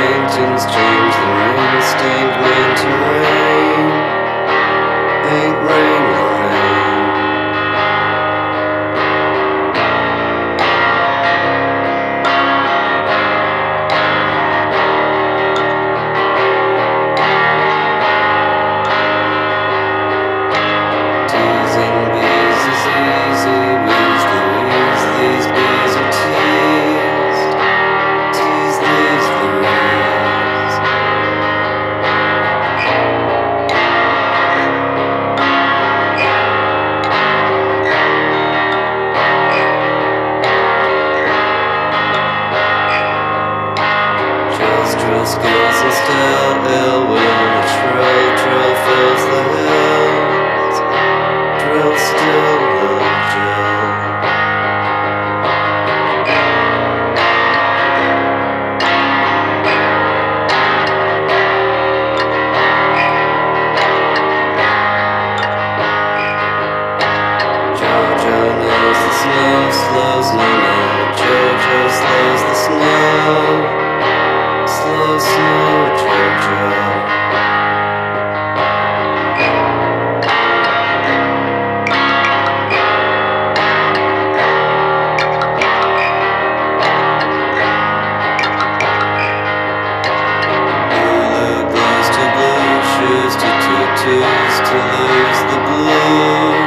paintings, change the room stained man Trill skills still ill will the trill fills the hills. Drill still will drill. Jojo knows the snow slows no no. Jojo To lose the blue.